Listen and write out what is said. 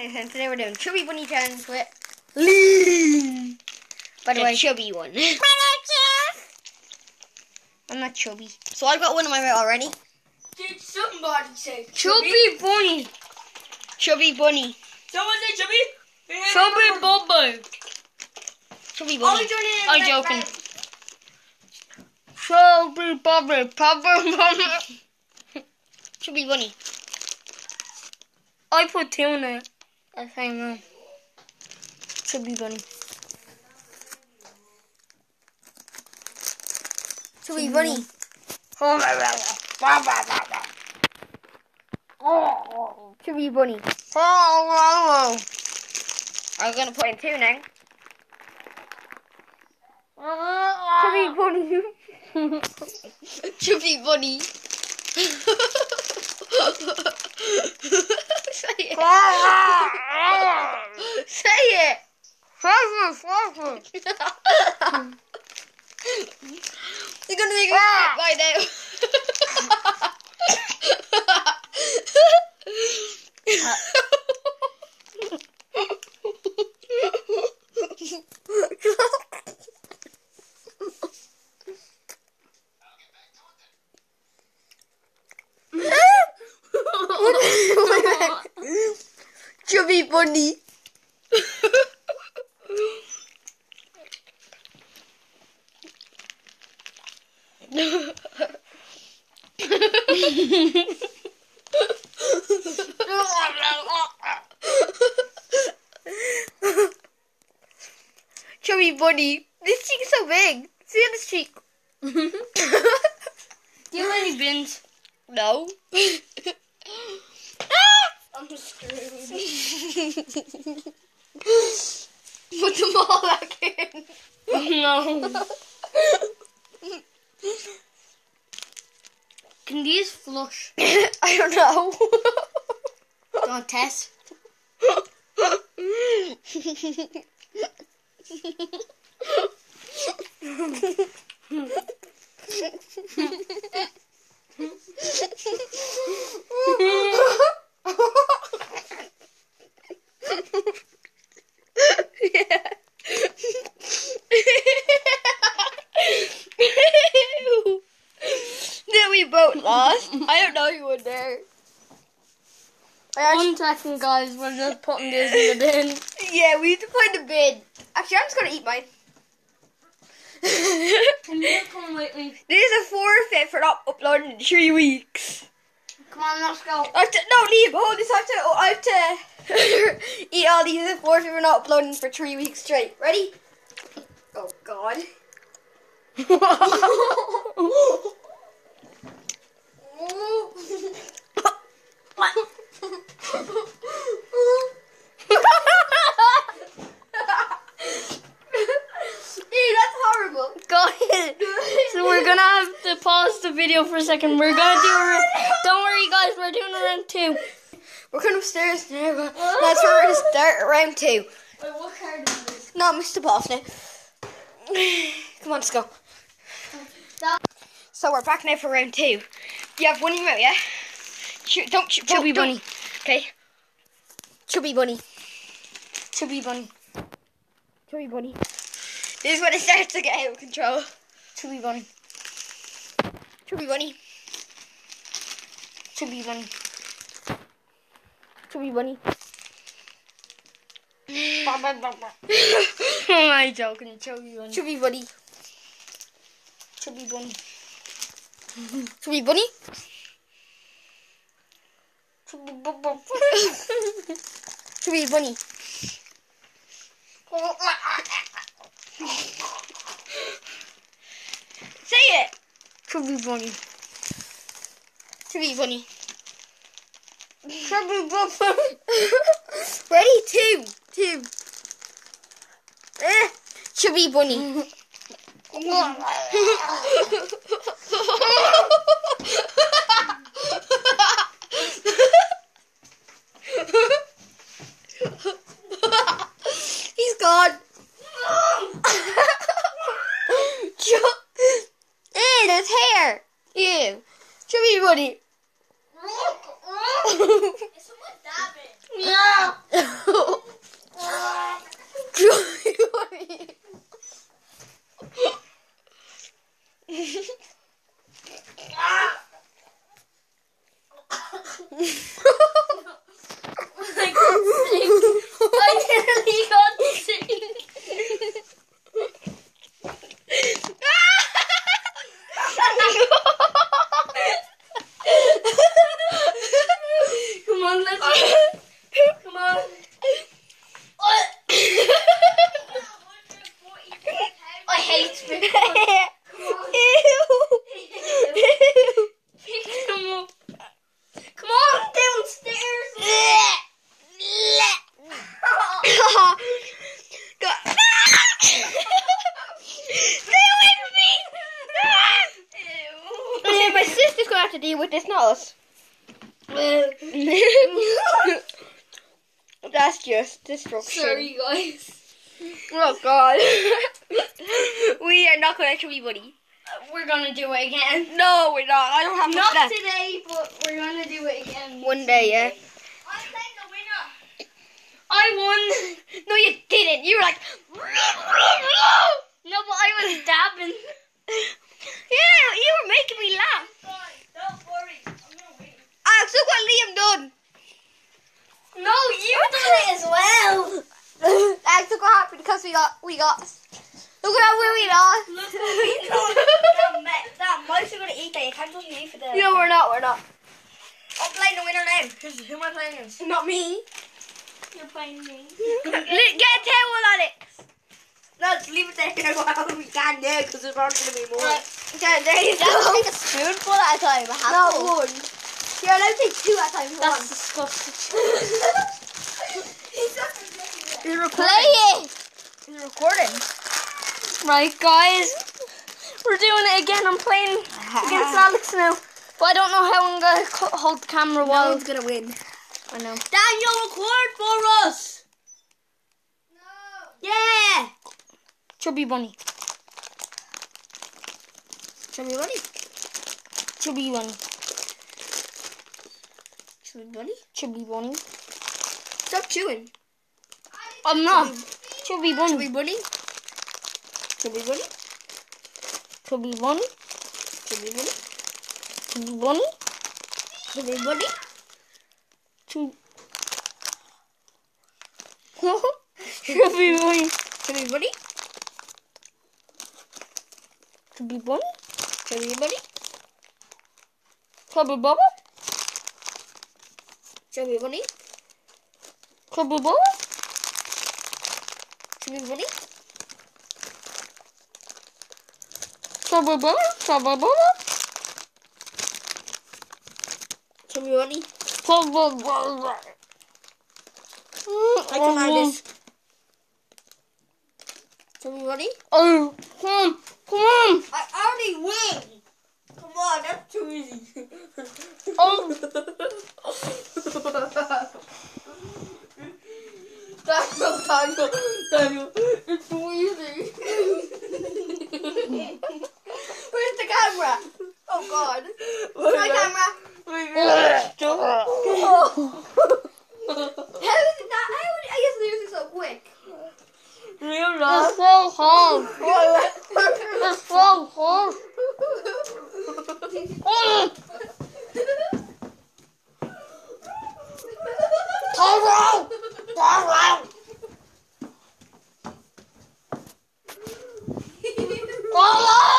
And today we're doing chubby bunny challenge with Lee. By the The way, chubby one. I'm not chubby. So I've got one in my mouth already. Did somebody say chubby bunny. Chubby bunny. Someone say chubby? Chubby bubble. Chubby bunny. you're doing it in I'm joking. Chubby bubble. Bubble bubble. Chubby bunny. I put two it. I think no. Chubby bunny. Chubby bunny. Chubby bunny. I'm gonna put in two now. Chubby bunny. Chubby bunny. Say it. Say it. You're gonna make me sick right now. Chubby bunny. Chubby bunny. This cheek is so big. See on this cheek. Do you have any bins? No. I'm screwed. Put them all back in. no. Can these flush? I don't know. Don't test. we both lost. I don't know who won there. I actually, One second, guys. We're just putting this in the bin. yeah, we need to find a bin. Actually, I'm just gonna eat mine. Can you come with me? This is a forfeit for not uploading in three weeks. Come on, let's go. I have to, no, leave. Hold this. I have to. oh, I have to eat all these as a forfeit for not uploading for three weeks straight. Ready? Oh God. Ew, that's horrible. Guys, so we're gonna have to pause the video for a second. We're gonna do a. Ra- Don't worry, guys. We're doing a round two. We're going upstairs now. but That's where we're to start round two. Wait, what card is this? No, Mr. Boss now. Come on, let's go. So we're back now for round two. You have one in your yeah? Ch- don't ch- Chubby don't- bunny. Okay. Chubby bunny. Chubby bunny. Chubby bunny. This is when it starts to get out of control. Chubby bunny. Chubby bunny. Chubby bunny. Chubby bunny. Am I joking? Chubby bunny. Chubby bunny. Chubby bunny. Chubby bunny. Chubby bu- bu- Chubby bunny. Say it. Chubby bunny. Chubby bunny. Chubby bunny. Ready? Two. Two. Eh. Chubby bunny. He's gone. Eh, there's hair. Ew. Bunny. Is someone hate on! Ew. Ew. Pick them up. Come on, downstairs. yeah, my sister's gonna have to deal with this, not us. That's just destruction. Sorry, guys. Oh god. we are not gonna chubby buddy. We're gonna do it again. No, we're not. I don't have Not left. today, but we're gonna do it again. One day, yeah. I'm playing the winner. I won. No, you didn't. You were like. No, but I was dabbing. Yeah, you were making me laugh. Don't worry. I'm gonna win. Ah, Alex, look what Liam done. No, you done it as well. Alex, look what happened because we got we got. Look at how we lost. Look what we got. that, ma- that mouse are gonna eat that. You can't just leave for them. no, we're not. We're not. I'm playing the winner now. Who's, who am I playing against? Not me. You're playing me. Get a towel, Alex. No, just leave it there while we can now because there's not gonna be more. Right. Okay, there you go. take a spoonful at a time. A Not one. You're allowed to take two at a time. That's one. disgusting. You're recording. Play it. You're recording. Right, guys. We're doing it again. I'm playing against Alex now. But I don't know how I'm gonna hold the camera No while. one's gonna win. I know. Daniel, record for us. No. Yeah. Chubby bunny. Chubby bunny. Chubby bunny. Chubby bunny. Chubby bunny. Stop chewing. I'm not. Chubby bunny. Chubby bunny. Chubby bunny. Chubby bunny. Chubby bunny. Chubby bunny. Chubby bunny. Chub- Chubby bunny. Chubby bunny. Chubby bunny. Chubby bunny. Chubby bunny. Chubby bubba. Chubby bunny. Chubby bubba. Bubba. Chubby bunny. Chubby bubba. I can mind this. Chubby bunny. Oh, come on, come on. I already win. Come on, that's too easy. Oh. Daniel, Daniel, Daniel, it's freezing. Where's the camera? Oh God. Where's my camera? Where's my oh. how is it not? How did I guess losing so quick? You're not. It's so hard. it's so hard. Hello! Follow!